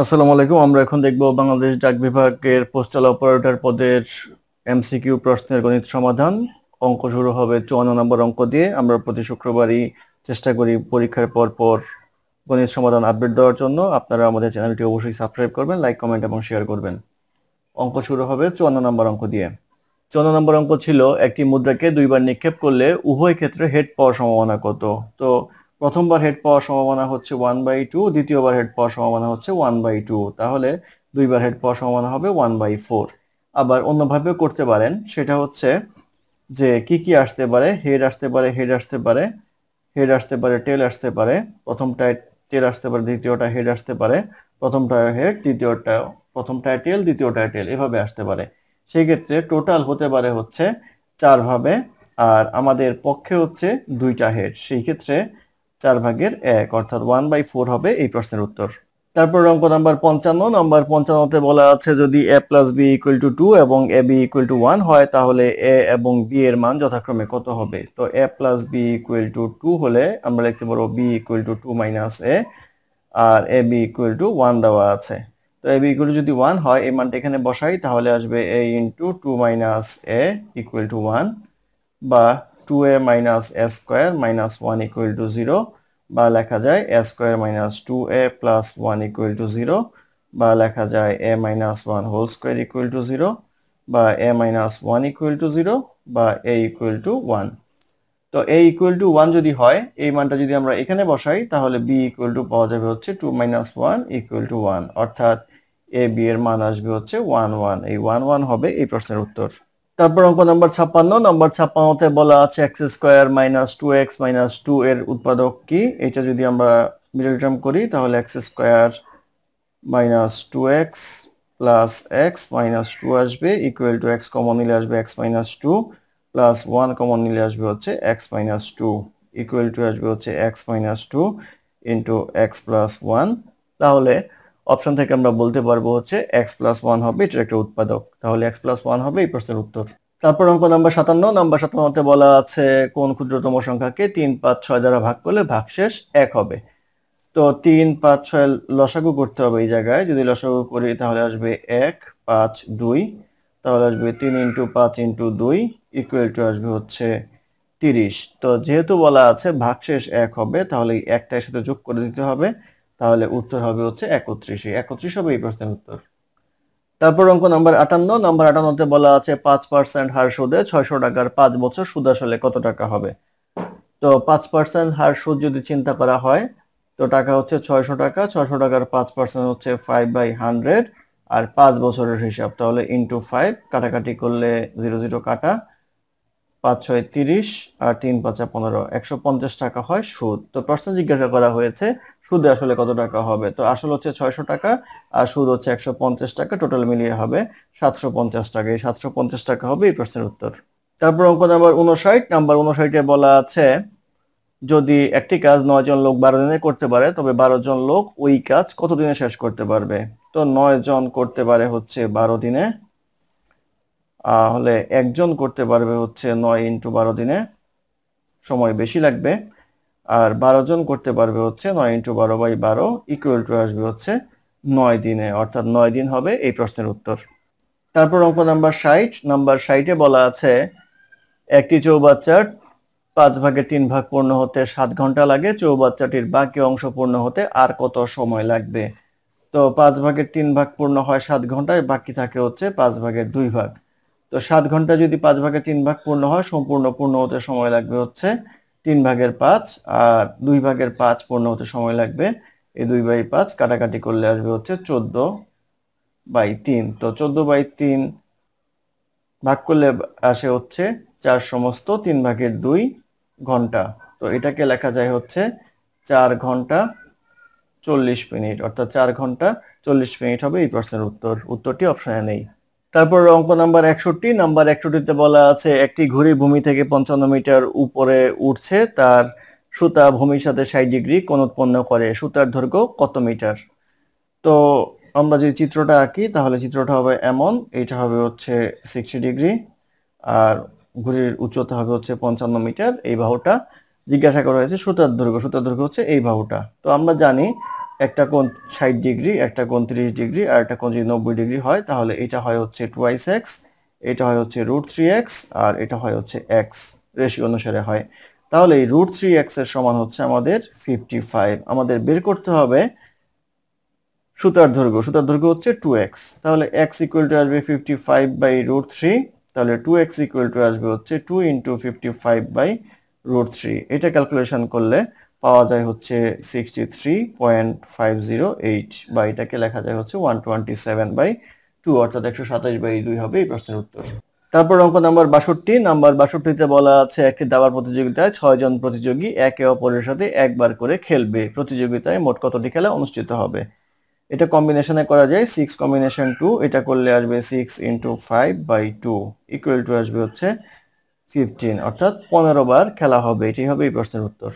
আসসালামু আলাইকুম। আমরা এখন দেখব বাংলাদেশ ডাক বিভাগের পোস্টাল অপারেটর পদের এমসিকিউ প্রশ্নের গণিত সমাধান। অঙ্ক শুরু হবে চুয়ান্ন নম্বর অঙ্ক দিয়ে। আমরা প্রতি শুক্রবারই চেষ্টা করি পরীক্ষার পর পর গণিত সমাধান আপডেট দেওয়ার জন্য। আপনারা আমাদের চ্যানেলটি অবশ্যই সাবস্ক্রাইব করবেন লাইক কমেন্ট এবং শেয়ার করবেন। অঙ্ক শুরু হবে চুয়ান্ন নম্বর অঙ্ক দিয়ে। চুয়ান্ন নম্বর অঙ্ক ছিল, একটি মুদ্রাকে দুইবার নিক্ষেপ করলে উভয় ক্ষেত্রে হেড পাওয়ার সম্ভাবনা কত? তো প্রথমবার হেড পাওয়ার সম্ভাবনা হচ্ছে ওয়ান বাই টু দ্বিতীয়বার হেড পাওয়ার সম্ভাবনা হচ্ছে ওয়ান বাই টু তাহলে দুইবার হেড পাওয়ার সম্ভাবনা হবে ওয়ান বাই ফোর আবার অন্যভাবেও করতে পারেন, সেটা হচ্ছে যে কি কি আসতে পারে? হেড আসতে পারে হেড আসতে পারে হেড আসতে পারে টেল আসতে পারে। প্রথমটায় টেল আসতে পারে, দ্বিতীয়টা হেড আসতে পারে। প্রথমটা হেড দ্বিতীয়টা, প্রথমটায় টেল দ্বিতীয়টায় টেল এভাবে আসতে পারে। সেই ক্ষেত্রে টোটাল হতে পারে হচ্ছে চারভাবে, আর আমাদের পক্ষে হচ্ছে দুইটা হেড সেই ক্ষেত্রে চার ভাগের এক, অর্থাৎ ওয়ান বাই ফোর হবে এই প্রশ্নের উত্তর। তারপর অঙ্ক নাম্বার পঞ্চান্ন নাম্বার পঞ্চান্নতে বলা আছে যদি a plus b equal to two এবং a b equal to one হয়, তাহলে এ এবং বি এর মান যথাক্রমে কত হবে? তো a plus b equal to two হলে আমরা লিখতে পারব b equal to two minus a R a b equal to one দেওয়া আছে। তো এ বি ইকুয়াল যদি ওয়ান হয়, এই মানটা এখানে বসাই, তাহলে আসবে a into two minus a equal to one বা two a minus a square minus one equal to zero বা লেখা যায় a square minus two a plus one equal to zero বা লেখা যায় a minus one whole square equal to zero বা a minus one equal to zero বা এ equal to one তো এ equal to one যদি হয়, এই মানটা যদি আমরা এখানে বসাই, তাহলে বি ইকুয়াল টু পাওয়া যাবে হচ্ছে two minus one equal to one অর্থাৎ এ বি এর মান আসবে হচ্ছে ওয়ান ওয়ান এই ওয়ান ওয়ান হবে এই প্রশ্নের উত্তর। তারপর অঙ্ক নাম্বার ছাপ্পান্ন, নম্বর ছাপ্পান্নতে বলা আছে x square minus two x minus two এর উৎপাদক কি? এটা যদি আমরা মিডল টার্ম করি, তাহলে x square minus two x plus x minus two আসবে ইকুয়াল টু এক্স কমন নিলে আসবে x minus two plus one common নিলে আসবে হচ্ছে x minus two equal to আসবে হচ্ছে x minus two into x plus one তাহলে option থেকে আমরা বলতে পারব হচ্ছে এক্স প্লাস ওয়ান হবে এটার একটা উৎপাদক। তাহলে এক্স প্লাস ওয়ান হবে, এই প্রশ্নের উত্তর। তারপর অঙ্ক নাম্বার সাতান্ন নাম্বার সাতান্নতে বলা আছে কোন ক্ষুদ্রতম সংখ্যাকে তিন, পাঁচ, ছয় দ্বারা ভাগ করলে ভাগশেষ এক হবে। তো তিন, পাঁচ, ছয় লসাগু করতে হবে এই জায়গায়। যদি লসাগু করি তাহলে আসবে এক, পাঁচ, দুই। তাহলে আসবে তিন ইন্টু পাঁচ ইন্টু দুই ইকুয়াল টু আসবে হচ্ছে তিরিশ। তো যেহেতু বলা আছে ভাগশেষ এক হবে, তাহলে একটার সাথে যোগ করে দিতে হবে। তাহলে উত্তর হবে হচ্ছে একত্রিশ। একত্রিশ হবে এই প্রশ্নের উত্তর। তারপর অঙ্ক নাম্বার আটান্ন। নাম্বার আটান্নতে বলা আছে পাঁচ পার্সেন্ট হার সুদে ছয়শো টাকার পাঁচ বছর সুদ আসলে কত টাকা হবে? তো পাঁচ পার্সেন্ট হার সুদ যদি চিন্তা করা হয়, তো টাকা হচ্ছে ছয়শো টাকা, ছয়শো টাকার পাঁচ পার্সেন্ট হচ্ছে ফাইভ বাই হান্ড্রেড আর পাঁচ বছরের হিসাব, তাহলে ইন্টু ফাইভ কাটাকাটি করলে জিরো জিরো কাটা, পাঁচ ছয় তিরিশ আর তিন পাঁচা পনেরো, একশো পঞ্চাশ টাকা হয় সুদ। তো প্রশ্ন জিজ্ঞাসা করা হয়েছে সুদে আসলে কত টাকা হবে? তো আসল হচ্ছে ছয়শো টাকা, আর সুদ হচ্ছে একশো পঞ্চাশ টাকা টোটাল মিলিয়ে হবে সাতশো পঞ্চাশ টাকা। এই সাতশো পঞ্চাশ টাকা হবে এই প্রশ্নের উত্তর। তারপর অঙ্ক নাম্বার উনষাট, নাম্বার উনষাটে বলা আছে, যদি একটি কাজ নয় জন লোক বারো দিনে করতে পারে, তবে বারো জন লোক ওই কাজ কত দিনে শেষ করতে পারবে? তো নয় জন করতে পারে হচ্ছে বারো দিনে। হলে একজন করতে পারবে হচ্ছে নয় ইন্টু বারো দিনে। সময় বেশি লাগবে। আর বারো জন করতে পারবে হচ্ছে নয় ইন্টু বারো বাই বারো ইকুয়াল টু আসবে হচ্ছে নয় দিনে, অর্থাৎ নয় দিন হবে এই প্রশ্নের উত্তর। তারপর অঙ্ক নাম্বার ষাট, নাম্বার ষাটে বলা আছে, একটি চৌবাচ্চার পাঁচ ভাগের তিন ভাগ পূর্ণ হতে সাত ঘণ্টা লাগে, চৌবাচ্চাটির বাকি অংশ পূর্ণ হতে আর কত সময় লাগবে? তো পাঁচ ভাগের তিন ভাগ পূর্ণ হয় সাত ঘন্টায়, বাকি থাকে হচ্ছে পাঁচ ভাগের দুই ভাগ। তো সাত ঘণ্টা যদি পাঁচ ভাগের তিন ভাগ পূর্ণ হয়, সম্পূর্ণ পূর্ণ হতে সময় লাগবে হচ্ছে তিন ভাগের পাঁচ আর দুই ভাগের পাঁচ পূর্ণ হতে সময় লাগবে। এই দুই বাই পাঁচ কাটাকাটি করলে আসবে হচ্ছে চোদ্দ বাই তিন। তো চোদ্দ বাই তিন ভাগ করলে আসে হচ্ছে চার সমস্ত তিন ভাগের দুই ঘণ্টা। তো এটাকে লেখা যায় হচ্ছে চার ঘণ্টা চল্লিশ মিনিট। অর্থাৎ চার ঘণ্টা চল্লিশ মিনিট হবে এই প্রশ্নের উত্তর। উত্তরটি অপশনে নেই। তারপর অঙ্ক নাম্বার একষট্টি, নাম্বার একষট্টিতে বলা আছে, একটি ঘুড়ি ভূমি থেকে পঞ্চান্ন মিটার উপরে উঠছে, তার সুতা ভূমির সাথে ষাট ডিগ্রি কোণ উৎপন্ন করে। সুতার দৈর্ঘ্য কত মিটার? তো আমরা যদি চিত্রটা আঁকি, তাহলে চিত্রটা হবে এমন এইটা হবে হচ্ছে সিক্সটি ডিগ্রি, আর ঘুড়ির উচ্চতা হবে হচ্ছে পঞ্চান্ন মিটার। এই বাহুটা জিজ্ঞাসা করা হয়েছে সুতার দৈর্ঘ্য সুতার দৈর্ঘ্য হচ্ছে এই বাহুটা। তো আমরা জানি একটা কোণ ষাট ডিগ্রি, একটা কোণ তিরিশ ডিগ্রি আর একটা কোণ যদি নব্বই ডিগ্রি হয়, তাহলে এটা হয় হচ্ছে টুয়াইস এক্স এটা হয় হচ্ছে রুট থ্রি এক্স আর এটা হয় হচ্ছে এক্স রেশিও অনুসারে হয়। তাহলে এই রুট থ্রি এক্সের সমান হচ্ছে আমাদের ফিফটি ফাইভ আমাদের বের করতে হবে সুতার দৈর্ঘ্য। সুতার দৈর্ঘ্য হচ্ছে টু এক্স তাহলে এক্স ইকুয়াল টু আসবে fifty five by root three তাহলে টু এক্স ইকুয়াল টু আসবে হচ্ছে two into fifty five by root three এটা ক্যালকুলেশন করলে পাওয়া যায় হচ্ছে sixty three point five zero eight বা এটাকে লেখা যায় হচ্ছে one twenty seven by two অর্থাৎ একশো সাতাশ বাই দুই হবে এই প্রশ্নের উত্তর। তারপর অঙ্ক নাম্বার বাষট্টি, নাম্বার বাষট্টিতে বলা আছে, একটি দাবার প্রতিযোগিতায় ছয়জন প্রতিযোগী একে অপরের সাথে একবার করে খেলবে। প্রতিযোগিতায় মোট কতটি খেলা অনুষ্ঠিত হবে? এটা কম্বিনেশনে করা যায় সিক্স কম্বিনেশন টু এটা করলে আসবে six into five by two equal to আসবে হচ্ছে ফিফটিন অর্থাৎ পনেরো বার খেলা হবে। এটি হবে এই প্রশ্নের উত্তর।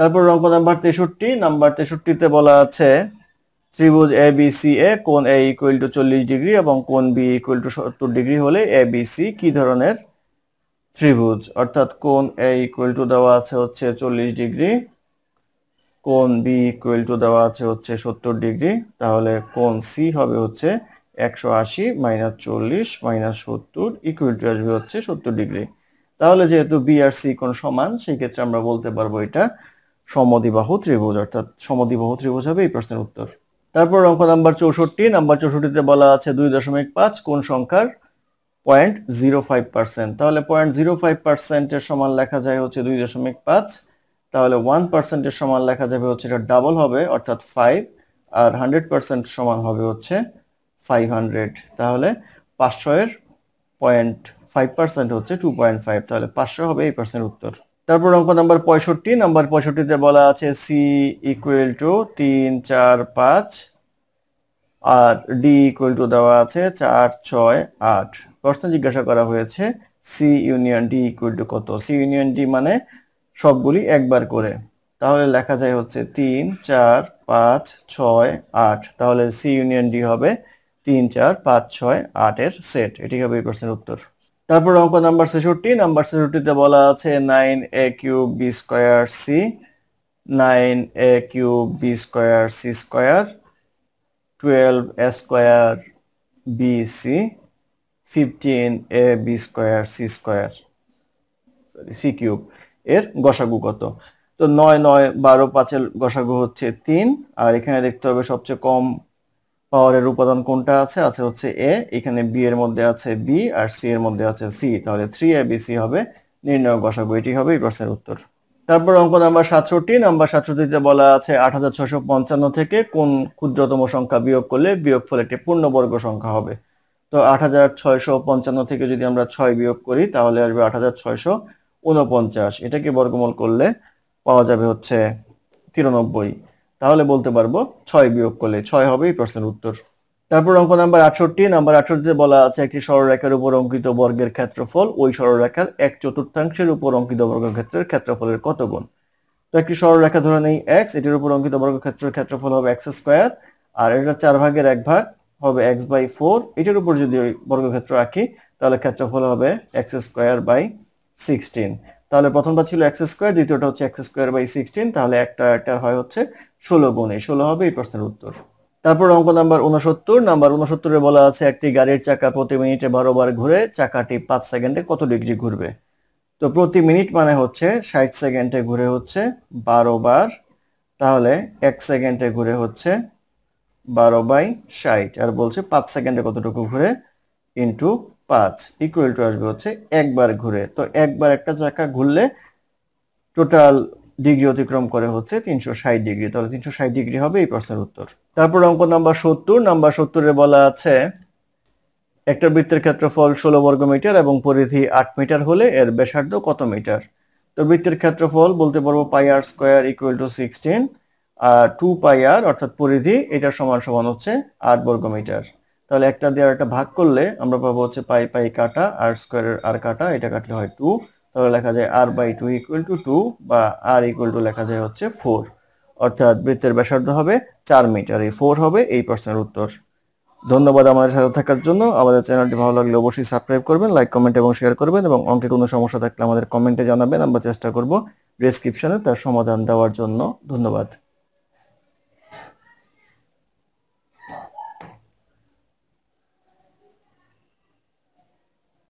তারপর অঙ্ক নাম্বার তেষট্টি, নাম্বার তেষট্টিতে বলা আছে ত্রিভুজ এ বি সি এ কোন এ ইকুয়াল টু চল্লিশ ডিগ্রি এবং কোন বি ইকুয়াল টু সত্তর ডিগ্রি হলে এ বি সি কি ধরনের ত্রিভুজ? অর্থাৎ কোন এ ইকুয়াল টু দেওয়া আছে হচ্ছে চল্লিশ ডিগ্রি কোন বি ইকুয়াল টু দেওয়া আছে হচ্ছে সত্তর ডিগ্রি, তাহলে কোন সি হবে হচ্ছে একশো আশি মাইনাস চল্লিশ মাইনাস সত্তর ইকুয়াল টু আসবে হচ্ছে সত্তর ডিগ্রি। তাহলে যেহেতু বি আর সি কোন সমান, সেই ক্ষেত্রে আমরা বলতে পারব এটা সমদিবাহু ত্রিভুজ, অর্থাৎ সমদিবাহু ত্রিভুজ হবে এই প্রশ্নের উত্তর। তারপর অঙ্ক নাম্বার চৌষট্টি, নাম্বার চৌষট্টিতে বলা আছে দুই দশমিক পাঁচ কোন সংখ্যার পয়েন্ট জিরো ফাইভ পার্সেন্ট তাহলে পয়েন্ট জিরো ফাইভ পার্সেন্টের সমান লেখা যায় হচ্ছে দুই দশমিক পাঁচ। তাহলে ওয়ান পার্সেন্টের সমান লেখা যাবে হচ্ছে এটা ডাবল হবে, অর্থাৎ ফাইভ আর হান্ড্রেড পার্সেন্ট সমান হবে হচ্ছে ফাইভ হান্ড্রেড তাহলে পাঁচশো এর পয়েন্ট ফাইভ পার্সেন্ট হচ্ছে টু পয়েন্ট ফাইভ তাহলে পাঁচশো হবে এই পার্সেন্ট উত্তর। তারপর অঙ্ক নাম্বার পঁয়ষট্টি, নাম্বার পঁয়ষট্টিতে বলা আছে সি ইকুয়াল টু তিন, চার, পাঁচ, আর ডি ইকুয়াল টু দেওয়া আছে চার, ছয়, আট। প্রশ্ন জিজ্ঞাসা করা হয়েছে C union D equal to কত? সি ইউনিয়ন ডি মানে সবগুলি একবার করে। তাহলে লেখা যায় হচ্ছে তিন, চার, পাঁচ, ছয়, আট। তাহলে সি ইউনিয়ন ডি হবে তিন, চার, পাঁচ, ছয়, আটের সেট এটি হবে এই প্রশ্নের উত্তর। তারপর অঙ্ক নাম্বার ছেষট্টি, নাম্বার ছেষট্টিতে বলা আছে nine A cube B square C, nine A cube B square C square, twelve A square B C, fifteen A B square C square sorry C cube. এর গসাগু কত? তো নয় নয়, বারো, পাঁচের গসাগু হচ্ছে তিন, আর এখানে দেখতে হবে সবচেয়ে কম পাওয়ারের উপাদান কোনটা আছে? আছে হচ্ছে এ এখানে বি এর মধ্যে আছে বি আর সি এর মধ্যে আছে সি তাহলে থ্রি এ বি সি হবে। নির্ণয় গসাগু এটি হবে এই প্রশ্নের উত্তর। তারপর অঙ্ক নাম্বার সাতষট্টি। নাম্বার সাতষট্টিতে বলা আছে আট হাজার ছশো পঞ্চান্ন থেকে কোন ক্ষুদ্রতম সংখ্যা বিয়োগ করলে বিয়োগফল একটি পূর্ণবর্গ সংখ্যা হবে? তো আট হাজার ছয়শো পঞ্চান্ন থেকে যদি আমরা ছয় বিয়োগ করি, তাহলে আসবে আট হাজার ছয়শো উনপঞ্চাশ। এটাকে বর্গমূল করলে পাওয়া যাবে হচ্ছে তিরানব্বই। তাহলে বলতে পারব ছয় বিয়োগ করলে ছয় হবে, এই প্রশ্নের উত্তর। তারপর অঙ্ক নাম্বার আটষট্টি নাম্বার আটষট্টিতে বলা আছে একটি সরলরেখার উপর অঙ্কিত বর্গের ক্ষেত্রফল, ওই সরলরেখার এক চতুর্থাংশের উপর অঙ্কিত বর্গক্ষেত্রের ক্ষেত্রফলের কত গুণ তো একটি সরলরেখা ধরে নেই এক্স এটির উপর অঙ্কিত বর্গক্ষেত্রের ক্ষেত্রফল হবে এক্স স্কোয়ার আর এটা চার ভাগের এক ভাগ হবে এক্স বাই ফোর এটির উপর যদি ওই বর্গক্ষেত্র আঁকি, তাহলে ক্ষেত্রফল হবে এক্স স্কোয়ার বাই সিক্সটিন তাহলে প্রথমটা ছিল এক্স স্কোয়ার দ্বিতীয়টা হচ্ছে এক্স স্কোয়ার বাই সিক্সটিন তাহলে একটা একটা হয় হচ্ছে ষোলো গুণ, ষোলো হবে এই প্রশ্নের উত্তর। তারপর অঙ্ক নাম্বার উনসত্তর নাম্বার উনসত্তরে বলা আছে, একটি গাড়ির চাকা প্রতি মিনিটে বারো বার ঘুরে, চাকাটি পাঁচ সেকেন্ডে কত ডিগ্রি ঘুরবে? তো প্রতি মিনিট মানে হচ্ছে ষাট সেকেন্ডে ঘুরে হচ্ছে বারো বার তাহলে এক সেকেন্ডে ঘুরে হচ্ছে বারো বাই ষাট, আর বলছে পাঁচ সেকেন্ডে কতটুকু ঘুরে? ইন্টু পাঁচ ইকুয়াল টু আসবে হচ্ছে একবার ঘুরে। তো একবার একটা চাকা ঘুরলে টোটাল ডিগ্রি অতিক্রম করে হচ্ছে তিনশো ষাট ডিগ্রি। তাহলে তিনশো ষাট ডিগ্রি হবে এই প্রশ্নের উত্তর। তারপর অঙ্ক নাম্বার সত্তর। নাম্বার সত্তরে বলা আছে, একটা বৃত্তের ক্ষেত্রফল ষোলো বর্গ মিটার এবং পরিধি আট মিটার হলে এর ব্যাসার্ধ কত মিটার? তো বৃত্তের ক্ষেত্রফল বলতে পারব pi r square equal to sixteen r two pi r, অর্থাৎ পরিধি, এটা সমান সমান হচ্ছে আট বর্গ মিটার। তাহলে একটা দিয়ে একটা ভাগ করলে আমরা পাবো হচ্ছে পাই পাই কাটা, আর স্কোয়ারের আর কাটা, এটা কাটলে হয় টু তাহলে লেখা যায় r by two equal to two বা আর ইকুয়াল টু লেখা যায় হচ্ছে ফোর অর্থাৎ বৃত্তের ব্যাসার্ধ হবে চার মিটার। এই ফোর হবে এই প্রশ্নের উত্তর। ধন্যবাদ আমাদের সাথে থাকার জন্য। আমাদের চ্যানেলটি ভালো লাগলে অবশ্যই সাবস্ক্রাইব করবেন লাইক কমেন্ট এবং শেয়ার করবেন এবং অঙ্কে কোনো সমস্যা থাকলে আমাদের কমেন্টে জানাবেন। আমরা চেষ্টা করব ডেসক্রিপশনে তার সমাধান দেওয়ার জন্য। ধন্যবাদ।